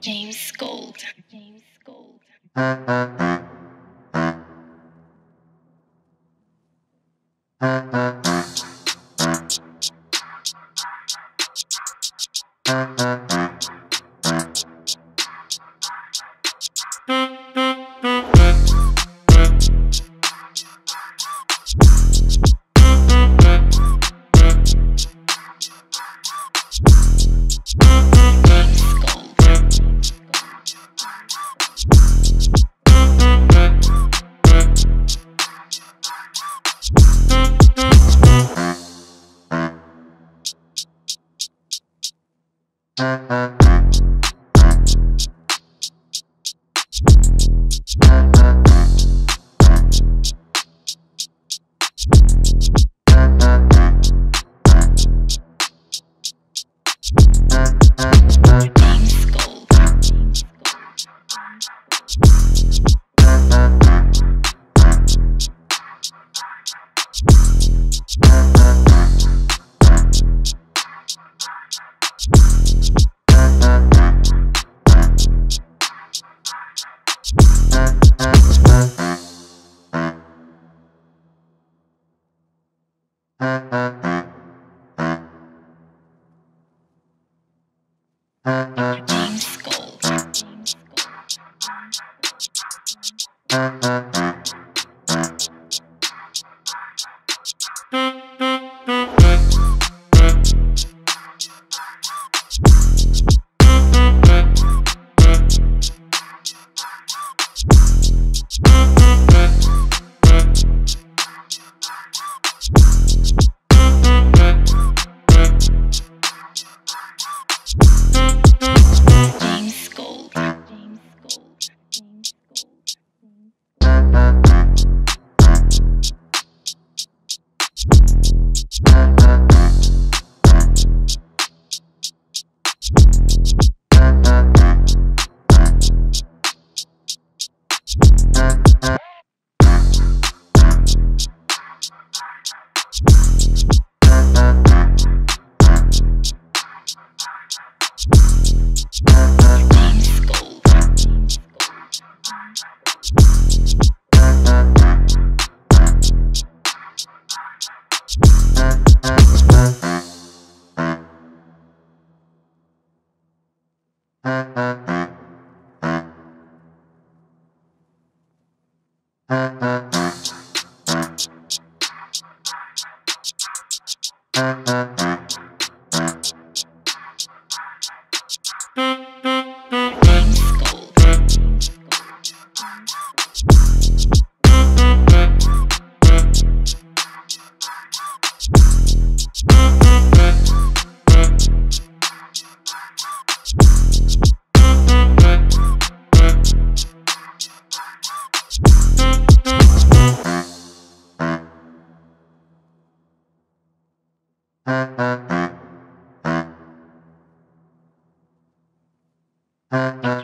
James Gold. James Gold. James Uh-uh. James Gold. you Thank you.